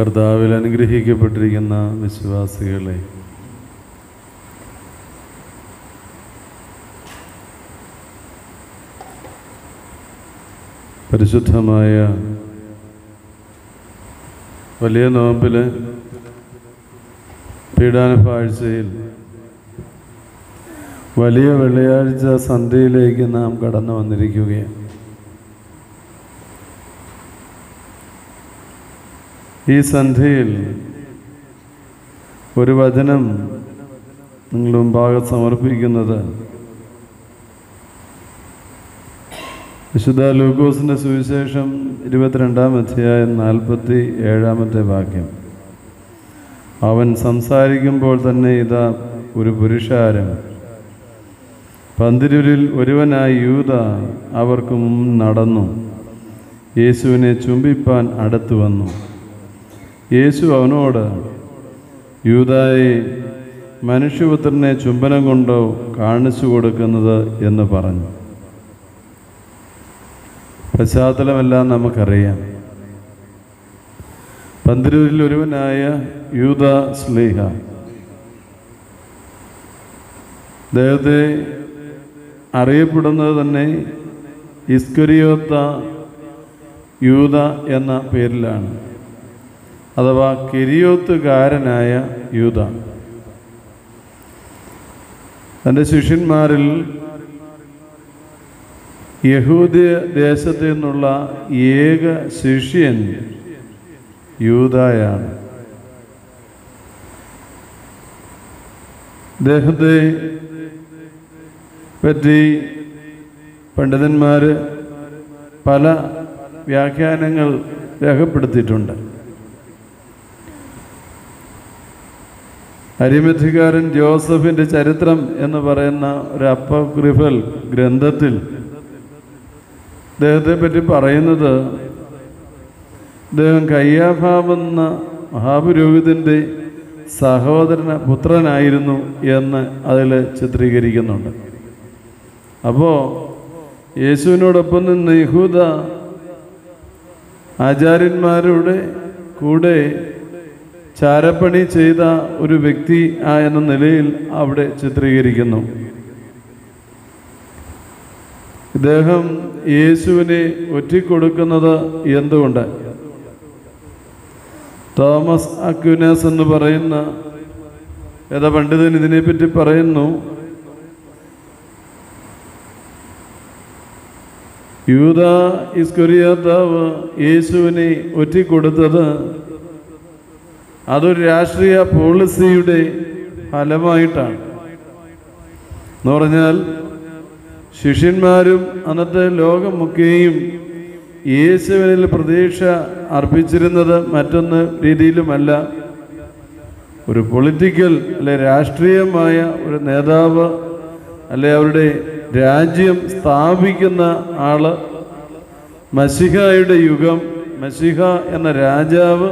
കർത്താവിൽ അനുഗ്രഹിക്കപ്പെട്ടിരിക്കുന്ന വിശ്വാസികളെ പരിശുദ്ധമായ വലിയ നോമ്പിൽ പീഡാനുഭാഴ്ചയിൽ വലിയ വെള്ളിയാഴ്ച സന്ധ്യയിലേക്ക് നാം കടന്നു വന്നിരിക്കുകയാണ്. ഈ സന്ധ്യയിൽ ഒരു വചനം നിങ്ങൾ മുമ്പാകെ സമർപ്പിക്കുന്നത് വിശുദ്ധ ലൂക്കോസിന്റെ സുവിശേഷം ഇരുപത്തിരണ്ടാം അധ്യായം നാൽപ്പത്തി ഏഴാമത്തെ വാക്യം. അവൻ സംസാരിക്കുമ്പോൾ തന്നെ ഇതാ ഒരു പുരുഷാരം. പന്തിരുരിൽ ഒരുവനായി യൂത അവർക്ക് നടന്നു. യേശുവിനെ ചുംബിപ്പാൻ അടുത്തു വന്നു. യേശു അവനോട് യൂതായി മനുഷ്യപുത്രനെ ചുംബനം കൊണ്ടോ കാണിച്ചു കൊടുക്കുന്നത് എന്ന് പറഞ്ഞു. പശ്ചാത്തലമെല്ലാം നമുക്കറിയാം. പന്തിരൂരിൽ ഒരുവനായ യൂത സ്ലീഹ. അദ്ദേഹത്തെ അറിയപ്പെടുന്നത് തന്നെ ഇസ്കരിയോത്ത യൂത എന്ന പേരിലാണ്. അഥവാ കിരിയോത്തുകാരനായ യൂത തന്റെ ശിഷ്യന്മാരിൽ യഹൂദ ദേശത്തു നിന്നുള്ള ഏക ശിഷ്യൻ യൂതായാണ് അദ്ദേഹത്തെ പറ്റി പണ്ഡിതന്മാർ പല വ്യാഖ്യാനങ്ങൾ രേഖപ്പെടുത്തിയിട്ടുണ്ട്. അരിമഥികാരൻ ജോസഫിന്റെ ചരിത്രം എന്ന് പറയുന്ന ഒരു അപ്പഗ്രിഫൽ ഗ്രന്ഥത്തിൽ അദ്ദേഹത്തെ പറ്റി പറയുന്നത് അദ്ദേഹം കയ്യാഭാവെന്ന മഹാപുരോഹിതന്റെ സഹോദരന പുത്രനായിരുന്നു എന്ന് അതിൽ ചിത്രീകരിക്കുന്നുണ്ട്. അപ്പോൾ യേശുവിനോടൊപ്പം നിന്ന് യഹൂദ ആചാര്യന്മാരുടെ കൂടെ ചാരപ്പണി ചെയ്ത ഒരു വ്യക്തി ആ എന്ന നിലയിൽ അവിടെ ചിത്രീകരിക്കുന്നു. ഇദ്ദേഹം യേശുവിനെ ഒറ്റിക്കൊടുക്കുന്നത് എന്തുകൊണ്ട്? തോമസ് അക്യുനാസ് എന്ന് പറയുന്ന ഏതാ പണ്ഡിതൻ ഇതിനെപ്പറ്റി പറയുന്നു യൂത ഇസ്കുരിയാത്താവ് യേശുവിനെ ഒറ്റിക്കൊടുത്തത് അതൊരു രാഷ്ട്രീയ പോളിസിയുടെ ഫലമായിട്ടാണ്. എന്ന് പറഞ്ഞാൽ ശിഷ്യന്മാരും അന്നത്തെ ലോകമൊക്കെയും യേശുവിനിൽ പ്രതീക്ഷ അർപ്പിച്ചിരുന്നത് മറ്റൊന്ന് രീതിയിലുമല്ല. ഒരു പൊളിറ്റിക്കൽ അല്ലെ രാഷ്ട്രീയമായ ഒരു നേതാവ് അല്ലെ അവരുടെ രാജ്യം സ്ഥാപിക്കുന്ന ആൾ മസിഹയുടെ യുഗം മസിഹ എന്ന രാജാവ്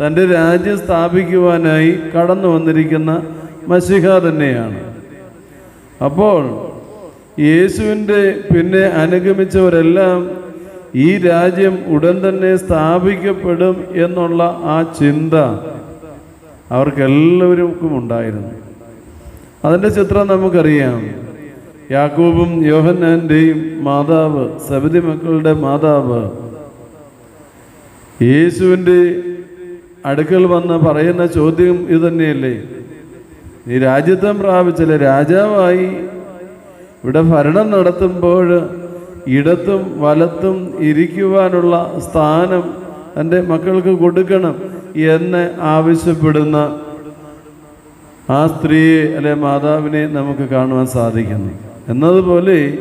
തന്റെ രാജ്യം സ്ഥാപിക്കുവാനായി കടന്നു വന്നിരിക്കുന്ന മസിഹ തന്നെയാണ്. അപ്പോൾ യേശുവിന്റെ പിന്നെ അനുഗമിച്ചവരെല്ലാം ഈ രാജ്യം ഉടൻ തന്നെ സ്ഥാപിക്കപ്പെടും എന്നുള്ള ആ ചിന്ത അവർക്കെല്ലാവർക്കും ഉണ്ടായിരുന്നു. അതിന്റെ ചിത്രം നമുക്കറിയാം. യാക്കൂബും യോഹന്നാന്റെയും മാതാവ് സബതി മക്കളുടെ മാതാവ്. യേശുവിന്റെ അടുക്കൽ വന്ന് പറയുന്ന ചോദ്യം ഇത് തന്നെയല്ലേ? നീ രാജ്യത്വം പ്രാപിച്ചില്ല? രാജാവായി ഇവിടെ ഭരണം നടത്തുമ്പോൾ ഇടത്തും വലത്തും ഇരിക്കുവാനുള്ള സ്ഥാനം എന്റെ മക്കൾക്ക് കൊടുക്കണം എന്ന് ആവശ്യപ്പെടുന്ന ആ സ്ത്രീയെ അല്ലെ മാതാവിനെ നമുക്ക് കാണുവാൻ സാധിക്കുന്നു. എന്നതുപോലെ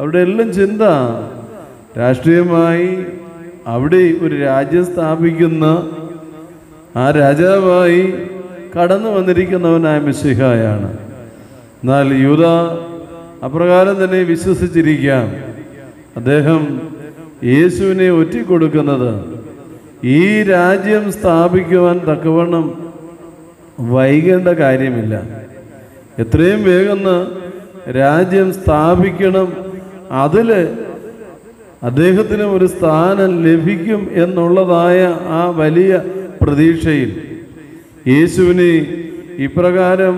അവിടെ എല്ലാം ചിന്ത. രാഷ്ട്രീയമായി അവിടെ ഒരു രാജ്യം സ്ഥാപിക്കുന്ന ആ രാജാവായി കടന്നു വന്നിരിക്കുന്നവനായ മിശിഹായാണ് എന്നാൽ യൂത അപ്രകാരം തന്നെ വിശ്വസിച്ചിരിക്കാം. അദ്ദേഹം യേശുവിനെ ഒറ്റിക്കൊടുക്കുന്നത് ഈ രാജ്യം സ്ഥാപിക്കുവാൻ തക്കവണ്ണം വൈകേണ്ട കാര്യമില്ല. എത്രയും വേഗം രാജ്യം സ്ഥാപിക്കണം. അതിൽ അദ്ദേഹത്തിന് ഒരു സ്ഥാനം ലഭിക്കും എന്നുള്ളതായ ആ വലിയ പ്രതീക്ഷയിൽ യേശുവിനെ ഇപ്രകാരം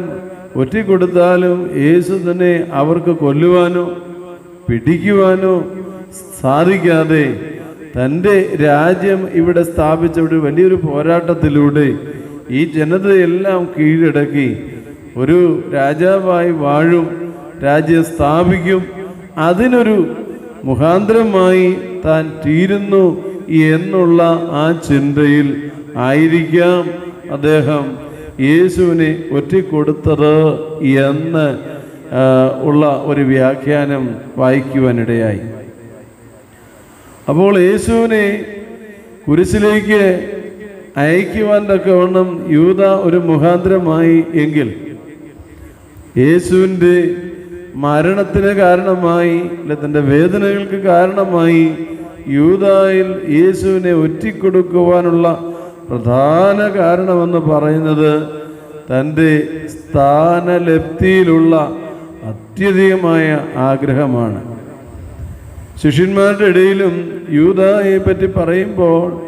ഒറ്റിക്കൊടുത്താലും യേശു തന്നെ അവർക്ക് കൊല്ലുവാനോ പിടിക്കുവാനോ സാധിക്കാതെ തന്റെ രാജ്യം ഇവിടെ സ്ഥാപിച്ച ഒരു വലിയൊരു പോരാട്ടത്തിലൂടെ ഈ ജനതയെല്ലാം കീഴടക്കി ഒരു രാജാവായി വാഴും രാജ്യം സ്ഥാപിക്കും അതിനൊരു മുഖാന്തരമായി താൻ തീരുന്നു എന്നുള്ള ആ ചിന്തയിൽ ആയിരിക്കാം അദ്ദേഹം യേശുവിനെ ഒറ്റിക്കൊടുത്തത് എന്ന് ഉള്ള ഒരു വ്യാഖ്യാനം വായിക്കുവാനിടയായി. അപ്പോൾ യേശുവിനെ കുരിശിലേക്ക് അയക്കുവാൻ തക്കവണ്ണം യൂത ഒരു മുഖാന്തരമായി എങ്കിൽ യേശുവിന്റെ മരണത്തിന് കാരണമായി അല്ലെ തന്റെ വേദനകൾക്ക് കാരണമായി യൂതായിൽ യേശുവിനെ ഒറ്റിക്കൊടുക്കുവാനുള്ള പ്രധാന കാരണമെന്ന് പറയുന്നത് തന്റെ സ്ഥാനലബ്ധിയിലുള്ള അത്യധികമായ ആഗ്രഹമാണ്. ശിഷ്യന്മാരുടെ ഇടയിലും യൂതായെ പറ്റി പറയുമ്പോൾ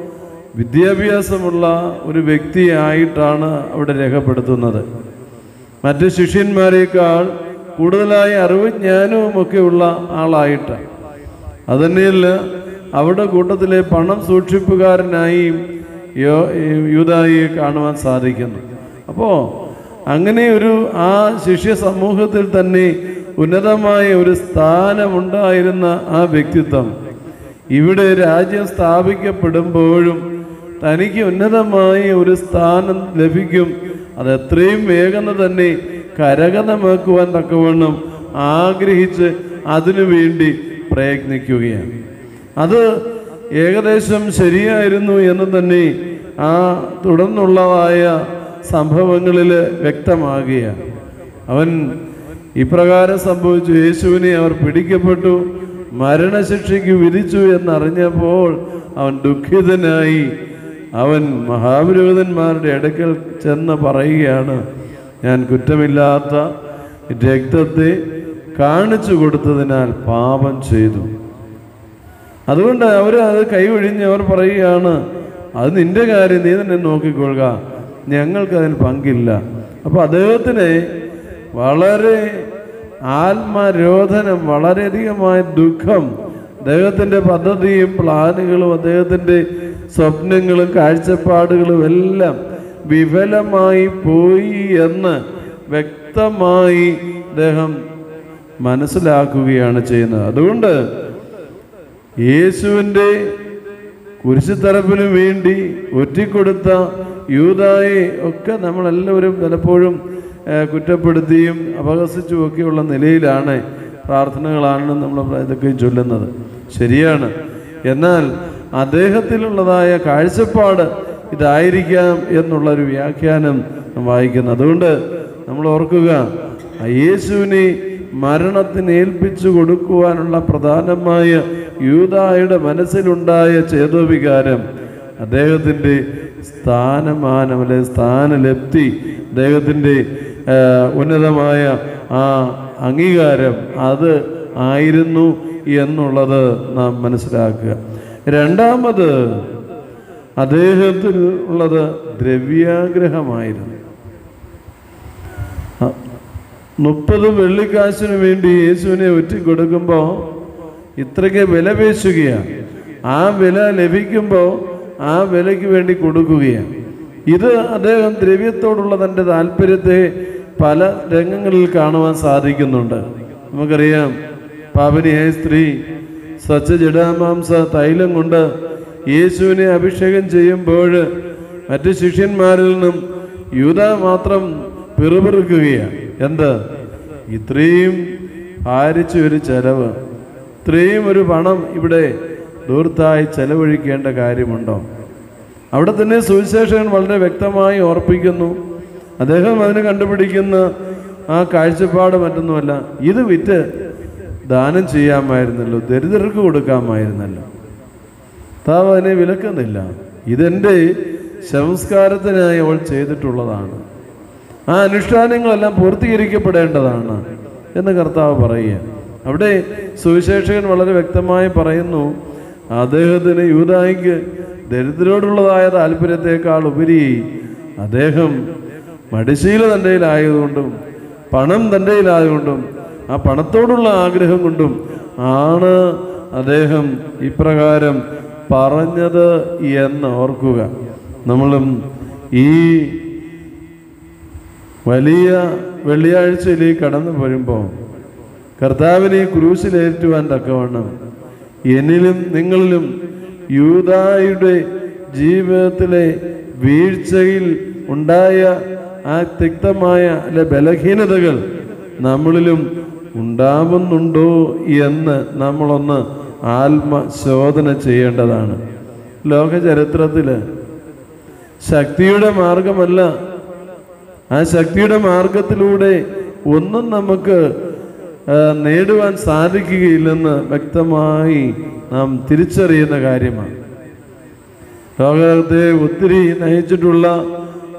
വിദ്യാഭ്യാസമുള്ള ഒരു വ്യക്തിയായിട്ടാണ് അവിടെ രേഖപ്പെടുത്തുന്നത്. മറ്റ് ശിഷ്യന്മാരെക്കാൾ കൂടുതലായ അറിവും ജ്ഞാനവും ഒക്കെ ഉള്ള ആളായിട്ട്. അതന്നെയല്ല അവിടെ കൂട്ടത്തിലെ പണം സൂക്ഷിപ്പുകാരനായി യോ യൂതായിയെ കാണുവാൻ സാധിക്കുന്നു. അപ്പോൾ അങ്ങനെ ഒരു ആ ശിഷ്യ സമൂഹത്തിൽ തന്നെ ഉന്നതമായ ഒരു സ്ഥാനമുണ്ടായിരുന്ന ആ വ്യക്തിത്വം ഇവിടെ രാജ്യം സ്ഥാപിക്കപ്പെടുമ്പോഴും തനിക്ക് ഉന്നതമായ ഒരു സ്ഥാനം ലഭിക്കും. അത് എത്രയും വേഗം തന്നെ കരകതമാക്കുവാൻ തക്കവണ്ണം ആഗ്രഹിച്ച് അതിനുവേണ്ടി പ്രയത്നിക്കുകയാണ്. അത് ഏകദേശം ശരിയായിരുന്നു എന്ന് തന്നെ ആ തുടർന്നുള്ളതായ സംഭവങ്ങളിൽ വ്യക്തമാകുകയാണ്. അവൻ ഇപ്രകാരം സംഭവിച്ചു. യേശുവിനെ അവർ പിടിക്കപ്പെട്ടു മരണശിക്ഷയ്ക്ക് വിധിച്ചു എന്നറിഞ്ഞപ്പോൾ അവൻ ദുഃഖിതനായി അവൻ മഹാപുരോഹിതന്മാരുടെ അടുക്കൽ ചെന്ന് പറയുകയാണ് ഞാൻ കുറ്റമില്ലാത്ത രക്തത്തെ കാണിച്ചു കൊടുത്തതിനാൽ പാപം ചെയ്തു. അതുകൊണ്ട് അവർ അത് കൈവഴിഞ്ഞ് അവർ പറയുകയാണ് അത് നിന്റെ കാര്യം നീ തന്നെ നോക്കിക്കൊള്ളുക. ഞങ്ങൾക്ക് അതിന് പങ്കില്ല. അപ്പോൾ അദ്ദേഹത്തിന് വളരെ ആത്മരോധനം വളരെയധികമായ ദുഃഖം അദ്ദേഹത്തിന്റെ പദ്ധതിയും പ്ലാനുകളും അദ്ദേഹത്തിന്റെ സ്വപ്നങ്ങളും കാഴ്ചപ്പാടുകളും എല്ലാം വിഫലമായി പോയി എന്ന് വ്യക്തമായി അദ്ദേഹം മനസ്സിലാക്കുകയാണ് ചെയ്യുന്നത്. അതുകൊണ്ട് യേശുവിന്റെ കുരിശുത്തറപ്പിന് വേണ്ടി ഒറ്റിക്കൊടുത്ത യൂതായെ ഒക്കെ നമ്മളെല്ലാവരും പലപ്പോഴും കുറ്റപ്പെടുത്തിയും അപഹസിച്ചും ഒക്കെയുള്ള നിലയിലാണ് പ്രാർത്ഥനകളാണ് നമ്മൾ ഇതൊക്കെ ചൊല്ലുന്നത്. ശരിയാണ്. എന്നാൽ അദ്ദേഹത്തിലുള്ളതായ കാഴ്ചപ്പാട് ഇതായിരിക്കാം എന്നുള്ളൊരു വ്യാഖ്യാനം വായിക്കുന്നത് വായിക്കുന്നു. അതുകൊണ്ട് നമ്മൾ ഓർക്കുക യേശുവിനെ മരണത്തിന് ഏൽപ്പിച്ചു കൊടുക്കുവാനുള്ള പ്രധാനമായ യൂതായുടെ മനസ്സിലുണ്ടായ ചേതോവികാരം അദ്ദേഹത്തിന്റെ സ്ഥാനമാനം അല്ലെ സ്ഥാനലബ്ധി അദ്ദേഹത്തിന്റെ ഉന്നതമായ ആ അംഗീകാരം അത് ആയിരുന്നു എന്നുള്ളത് നാം മനസ്സിലാക്കുക. രണ്ടാമത് അദ്ദേഹത്തിൽ ഉള്ളത് ദ്രവ്യാഗ്രഹമായിരുന്നു. മുപ്പത് വെള്ളിക്കാശിന് വേണ്ടി യേശുവിനെ ഒറ്റിക്കൊടുക്കുമ്പോൾ ഇത്രയ്ക്ക് വില പേശുകയാണ് ആ വില ലഭിക്കുമ്പോൾ ആ വിലയ്ക്ക് വേണ്ടി കൊടുക്കുകയാണ് ഇത് അദ്ദേഹം ദ്രവ്യത്തോടുള്ള തന്റെ താല്പര്യത്തെ പല രംഗങ്ങളിൽ കാണുവാൻ സാധിക്കുന്നുണ്ട്. നമുക്കറിയാം പാപനിയായ സ്ത്രീ സച്ച ജഡാമാംസ തൈലം കൊണ്ട് യേശുവിനെ അഭിഷേകം ചെയ്യുമ്പോൾ മറ്റു ശിഷ്യന്മാരിൽ നിന്നും യൂത മാത്രം പിറുപിറുക്കുകയാണ് എന്ത്? ഇത്രയും ഭാരിച്ച ഒരു ചെലവ്. ഇത്രയും ഒരു പണം ഇവിടെ ദൂർത്തായി ചെലവഴിക്കേണ്ട കാര്യമുണ്ടോ? അവിടെ തന്നെ സുവിശേഷകൻ വളരെ വ്യക്തമായി ഓർപ്പിക്കുന്നു. അദ്ദേഹം അതിന് കണ്ടുപിടിക്കുന്ന ആ കാഴ്ചപ്പാട് മറ്റൊന്നുമല്ല. ഇത് വിറ്റ് ദാനം ചെയ്യാമായിരുന്നല്ലോ. ദരിദ്രർക്ക് കൊടുക്കാമായിരുന്നല്ലോ. താവ് അതിനെ വിലക്കുന്നില്ല. ഇതെന്റെ സംസ്കാരത്തിനായി അവൾ ചെയ്തിട്ടുള്ളതാണ്. ആ അനുഷ്ഠാനങ്ങളെല്ലാം പൂർത്തീകരിക്കപ്പെടേണ്ടതാണ് എന്ന് കർത്താവ് പറയുക അവിടെ സുവിശേഷകൻ വളരെ വ്യക്തമായി പറയുന്നു അദ്ദേഹത്തിന് യൂതായിക്ക് ദരിദ്രരോടുള്ളതായ താല്പര്യത്തെക്കാൾ ഉപരി അദ്ദേഹം മടിശീല തന്റെ ആയതുകൊണ്ടും പണം തന്റെ ആയതുകൊണ്ടും ആ പണത്തോടുള്ള ആഗ്രഹം കൊണ്ടും ആണ് അദ്ദേഹം ഇപ്രകാരം പറഞ്ഞത് എന്ന് ഓർക്കുക. നമ്മളും ഈ വലിയ വെള്ളിയാഴ്ചയിലേക്ക് കടന്നു വരുമ്പോൾ കർത്താവിനെ ക്രൂശിലേറ്റുവാൻ തക്കവണ്ണം എന്നിലും നിങ്ങളിലും യൂതായുടെ ജീവിതത്തിലെ വീഴ്ചയിൽ ഉണ്ടായ ആ തിക്തമായ അല്ലെ ബലഹീനതകൾ നമ്മളിലും ഉണ്ടാവുന്നുണ്ടോ എന്ന് നമ്മളൊന്ന് ആത്മശോധന ചെയ്യേണ്ടതാണ്. ലോകചരിത്രത്തിൽ ശക്തിയുടെ മാർഗമല്ല ആ ശക്തിയുടെ മാർഗത്തിലൂടെ ഒന്നും നമുക്ക് നേടുവാൻ സാധിക്കുകയില്ലെന്ന് വ്യക്തമായി നാം തിരിച്ചറിയുന്ന കാര്യമാണ്. ലോകത്തെ ഒത്തിരി നയിച്ചിട്ടുള്ള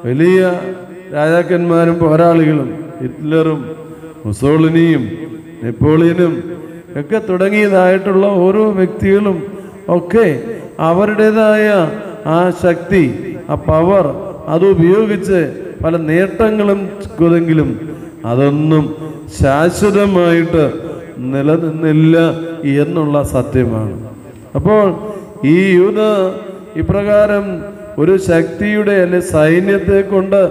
വലിയ രാജാക്കന്മാരും പോരാളികളും ഹിറ്റ്ലറും മുസോളിനിയും നെപ്പോളിയനും ഒക്കെ തുടങ്ങിയതായിട്ടുള്ള ഓരോ വ്യക്തികളും ഒക്കെ അവരുടേതായ ആ ശക്തി ആ പവർ അത് ഉപയോഗിച്ച് പല നേട്ടങ്ങളും കുതെങ്കിലും അതൊന്നും ശാശ്വതമായിട്ട് നിലനിന്നില്ല എന്നുള്ള സത്യമാണ്. അപ്പോൾ ഈ യൂത ഇപ്രകാരം ഒരു ശക്തിയുടെ അല്ലെ സൈന്യത്തെ കൊണ്ട്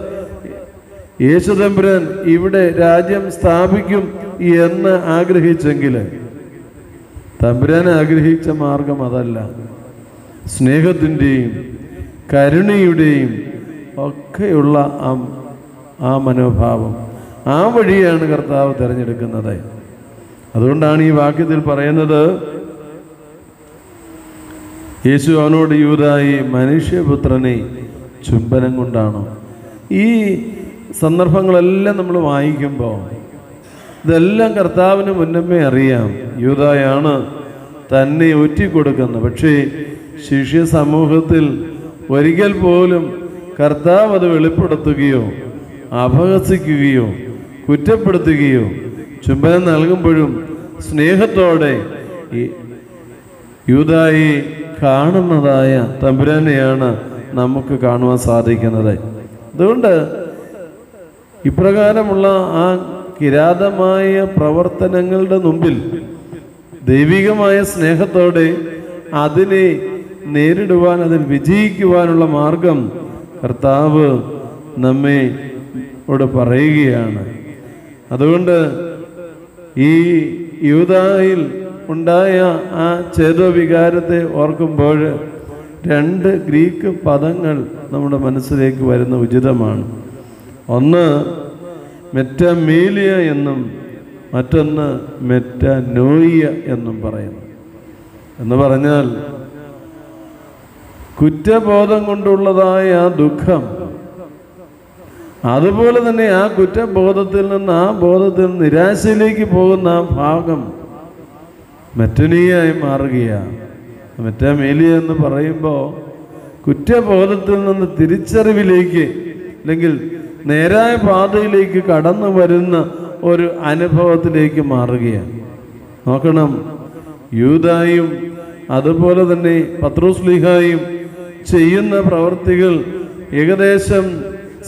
യേശുദമ്പുരാൻ ഇവിടെ രാജ്യം സ്ഥാപിക്കും എന്ന് ആഗ്രഹിച്ചെങ്കിൽ തമ്പുരാൻ ആഗ്രഹിച്ച മാർഗം അതല്ല. സ്നേഹത്തിന്റെയും കരുണയുടെയും ഒക്കെയുള്ള ആ ആ മനോഭാവം. ആ വഴിയാണ് കർത്താവ് തിരഞ്ഞെടുക്കുന്നത്. അതുകൊണ്ടാണ് ഈ വാക്യത്തിൽ പറയുന്നത് യേശു അവനോട് യൂതായി മനുഷ്യപുത്രനെ ചുംബനം കൊണ്ടാണോ? ഈ സന്ദർഭങ്ങളെല്ലാം നമ്മൾ വായിക്കുമ്പോൾ ഇതെല്ലാം കർത്താവിന് മുന്നമേ അറിയാം. യൂതായാണ് തന്നെ ഒറ്റിക്കൊടുക്കുന്നത് പക്ഷേ ശിഷ്യ സമൂഹത്തിൽ ഒരിക്കൽ പോലും കർത്താവ് അത് വെളിപ്പെടുത്തുകയോ അപഹസിക്കുകയോ കുറ്റപ്പെടുത്തുകയോ ചുംബനം നൽകുമ്പോഴും സ്നേഹത്തോടെ യൂതായി കാണുന്നതായ തമ്പുരാനെയാണ് നമുക്ക് കാണുവാൻ സാധിക്കുന്നത്. അതുകൊണ്ട് ഇപ്രകാരമുള്ള ആ കിരാതമായ പ്രവർത്തനങ്ങളുടെ മുമ്പിൽ ദൈവികമായ സ്നേഹത്തോടെ അതിനെ നേരിടുവാൻ അതിൽ വിജയിക്കുവാനുള്ള മാർഗം കർത്താവ് നമ്മെ ഇവിടെ പറയുകയാണ്. അതുകൊണ്ട് ഈ യൂതായിൽ ഉണ്ടായ ആ ചേതോവികാരത്തെ ഓർക്കുമ്പോൾ രണ്ട് ഗ്രീക്ക് പദങ്ങൾ നമ്മുടെ മനസ്സിലേക്ക് വരുന്ന ഉചിതമാണ്. ഒന്ന് മെറ്റമീലിയ എന്നും മറ്റൊന്ന് മെറ്റനോയിയ എന്നും പറയുന്നു. എന്ന് പറഞ്ഞാൽ കുറ്റബോധം കൊണ്ടുള്ളതായ ആ ദുഃഖം. അതുപോലെ തന്നെ ആ കുറ്റബോധത്തിൽ നിന്ന് ആ ബോധത്തിൽ നിരാശയിലേക്ക് പോകുന്ന ആ ഭാഗം മെറ്റനീയായി മാറുകയാണ് മെറ്റാമേലിയ എന്ന് പറയുമ്പോൾ കുറ്റബോധത്തിൽ നിന്ന് തിരിച്ചറിവിലേക്ക് അല്ലെങ്കിൽ നേരായ പാതയിലേക്ക് കടന്നു വരുന്ന ഒരു അനുഭവത്തിലേക്ക് മാറുകയാണ് നോക്കണം. യൂതായും അതുപോലെ തന്നെ പത്രോസ്ലിഹായും ചെയ്യുന്ന പ്രവർത്തികൾ ഏകദേശം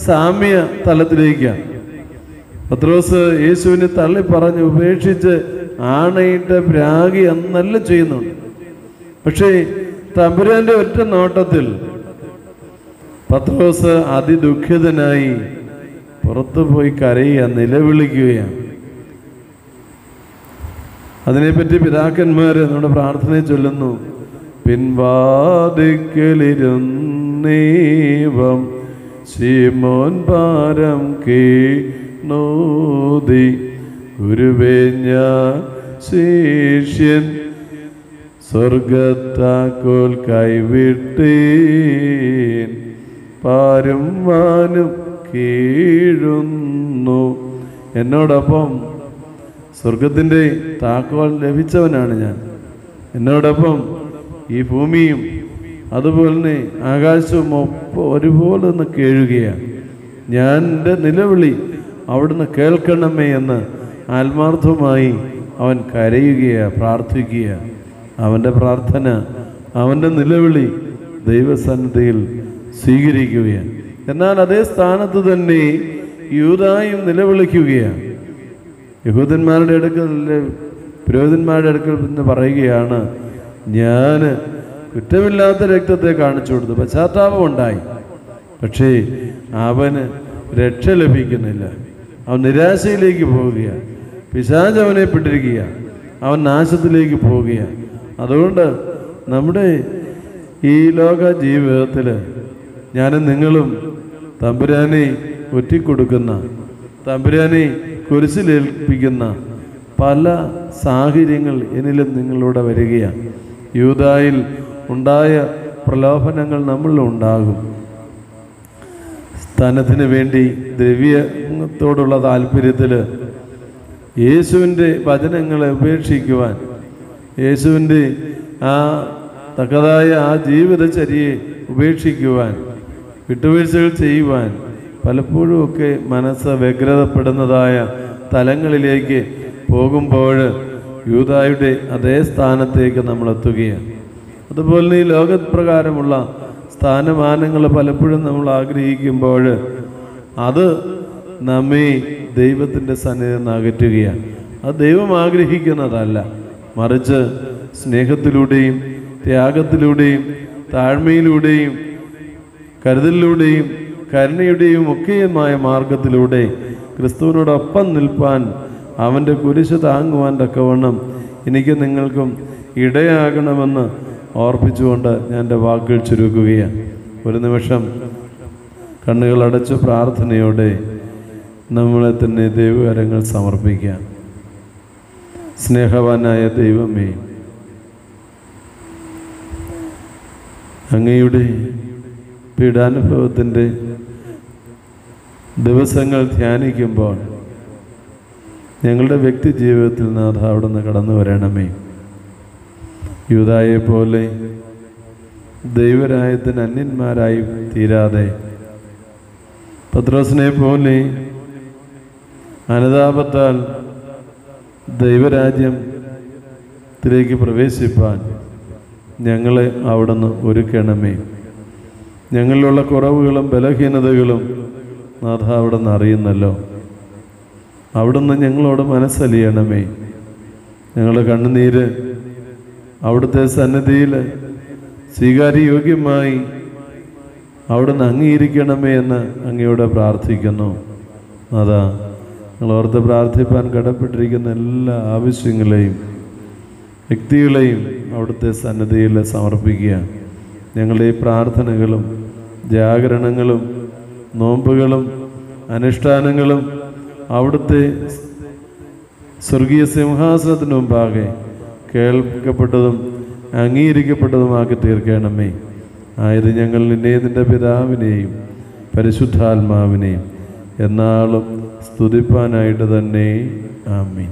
സാമ്യ തലത്തിലേക്കാണ് പത്രോസ് യേശുവിനെ തള്ളി പറഞ്ഞ് ഉപേക്ഷിച്ച് ആണയിട്ട് പ്രാഗി എന്നല്ല ചെയ്യുന്നുണ്ട്. പക്ഷേ തമ്പുരാന്റെ ഒറ്റ നോട്ടത്തിൽ പത്രോസ് അതിദുഃഖിതനായി പുറത്തു പോയി കരയുക നിലവിളിക്കുകയാണ്. അതിനെപ്പറ്റി പിതാക്കന്മാർ നമ്മുടെ പ്രാർത്ഥനയെ ചൊല്ലുന്നു. പിൻവാതിക്കലിരുന്നേവം ശിമോൻ പാരം കീണോതി. ഗുരുവേ ഞാൻ ശിഷ്യൻ സ്വർഗത്താക്കോൽ കൈവിട്ടേൻ. പാരും വാനും കീഴുന്നു. എന്നോടൊപ്പം സ്വർഗത്തിന്റെ താക്കോൽ ലഭിച്ചവനാണ് ഞാൻ. എന്നോടൊപ്പം ഈ ഭൂമിയും അതുപോലെ തന്നെ ആകാശവും ഒപ്പം ഒരുപോലെ ഒന്ന് കേഴുകയാണ്. ഞാൻ എന്റെ നിലവിളി അവിടുന്ന് കേൾക്കണമേ എന്ന് ആത്മാർത്ഥമായി അവൻ കരയുകയാണ് പ്രാർത്ഥിക്കുക അവന്റെ പ്രാർത്ഥന അവന്റെ നിലവിളി ദൈവസന്നിധിയിൽ സ്വീകരിക്കുകയാണ്. എന്നാൽ അതേ സ്ഥാനത്ത് തന്നെ യൂതായും നിലവിളിക്കുകയാണ് യഹൂദന്മാരുടെ അടുക്കൽ പുരോഹിതന്മാരുടെ അടുക്കൽ നിന്ന് പറയുകയാണ് ഞാൻ കുറ്റമില്ലാത്ത രക്തത്തെ കാണിച്ചു കൊടുത്തു. പശ്ചാത്താപം ഉണ്ടായി. പക്ഷേ അവന് രക്ഷ ലഭിക്കുന്നില്ല. അവൻ നിരാശയിലേക്ക് പോവുകയാണ് പിശാജ് അവനെ പിടിരിക്കുകയാണ് അവൻ നാശത്തിലേക്ക് പോവുകയാണ് അതുകൊണ്ട് നമ്മുടെ ഈ ലോക ജീവിതത്തിൽ ഞാനും നിങ്ങളും തമ്പുരാനെ ഒറ്റിക്കൊടുക്കുന്ന തമ്പുരാനെ കുരിശിലേൽപ്പിക്കുന്ന പല സാഹചര്യങ്ങൾ എന്നിലും നിങ്ങളിലൂടെ വരികയാണ് യൂതായിൽ ഉണ്ടായ പ്രലോഭനങ്ങൾ നമ്മളിലുണ്ടാകും സ്ഥാനത്തിന് വേണ്ടി ദ്രവ്യത്തോടുള്ള താല്പര്യത്തിൽ യേശുവിന്റെ വചനങ്ങളെ ഉപേക്ഷിക്കുവാൻ യേശുവിന്റെ ആ തക്കതായ ആ ജീവിതചര്യയെ ഉപേക്ഷിക്കുവാൻ വിട്ടുവീഴ്ചകൾ ചെയ്യുവാൻ പലപ്പോഴും ഒക്കെ മനസ്സ് വ്യഗ്രതപ്പെടുന്നതായ തലങ്ങളിലേക്ക് പോകുമ്പോൾ യൂതായുടെ അതേ സ്ഥാനത്തേക്ക് നമ്മൾ എത്തുകയാണ്. അതുപോലെ ഈ ലോകപ്രകാരമുള്ള സ്ഥാനമാനങ്ങൾ പലപ്പോഴും നമ്മൾ ആഗ്രഹിക്കുമ്പോൾ അത് നമ്മെ ദൈവത്തിന്റെ സന്നിധി അകറ്റുകയാണ്. അത് ദൈവം ആഗ്രഹിക്കുന്നതല്ല. മറിച്ച് സ്നേഹത്തിലൂടെയും ത്യാഗത്തിലൂടെയും താഴ്മയിലൂടെയും കരുതലിലൂടെയും കരുണയുടെയും ഒക്കെയുമായ മാർഗത്തിലൂടെ ക്രിസ്തുവിനോടൊപ്പം നിൽപ്പാൻ അവന്റെ കുരിശ് താങ്ങുവാൻ തക്കവണ്ണം എനിക്ക് നിങ്ങൾക്കും ഇടയാകണമെന്ന് ഓർപ്പിച്ചുകൊണ്ട് ഞാൻ എന്റെ വാക്കുകൾ ചുരുക്കുകയാണ്. ഒരു നിമിഷം കണ്ണുകൾ അടച്ച് പ്രാർത്ഥനയോടെ നമ്മളെ തന്നെ ദൈവകരങ്ങൾ സമർപ്പിക്കാം. സ്നേഹവാനായ ദൈവമേ അങ്ങയുടെ പീഡാനുഭവത്തിന്റെ ദിവസങ്ങൾ ധ്യാനിക്കുമ്പോൾ ഞങ്ങളുടെ വ്യക്തി ജീവിതത്തിൽ നാഥ അവിടെ നിന്ന് കടന്നു വരണമേ. യൂതായെ പോലെ ദൈവരായത്തിന് അന്യന്മാരായി തീരാതെ. പത്രോസിനെ പോലെ അനുതാപത്താൽ ദൈവരാജ്യത്തിലേക്ക് പ്രവേശിപ്പാൻ ഞങ്ങളെ അവിടുന്ന് ഒരുക്കണമേ. ഞങ്ങളിലുള്ള കുറവുകളും ബലഹീനതകളും നാഥ അവിടുന്ന് അറിയുന്നല്ലോ. അവിടുന്ന് ഞങ്ങളോട് മനസ്സലിയണമേ. ഞങ്ങളുടെ കണ്ണുനീര് അവിടുത്തെ സന്നദ്ധിയിൽ സ്വീകാര്യയോഗ്യമായി അവിടുന്ന് അംഗീകരിക്കണമേ എന്ന് അങ്ങയോട് പ്രാർത്ഥിക്കുന്നു. അതാ ഞങ്ങൾ ഓർത്ത് പ്രാർത്ഥിപ്പാൻ കടപ്പെട്ടിരിക്കുന്ന എല്ലാ ആവശ്യങ്ങളെയും വ്യക്തികളെയും അവിടുത്തെ സന്നദ്ധിയിൽ സമർപ്പിക്കുക. ഞങ്ങളുടെ ഈ പ്രാർത്ഥനകളും ജാഗരണങ്ങളും നോമ്പുകളും അനുഷ്ഠാനങ്ങളും അവിടുത്തെ സ്വർഗീയ സിംഹാസനത്തിന് മുമ്പാകെ കേൾക്കപ്പെട്ടതും അംഗീകരിക്കപ്പെട്ടതുമാക്കി തീർക്കണമേ. ആയത് ഞങ്ങൾ നിന്നെയും പിതാവിനെയും പരിശുദ്ധാത്മാവിനെയും എന്നാളും സ്തുതിപ്പാനായിട്ട് തന്നെ. ആമീൻ.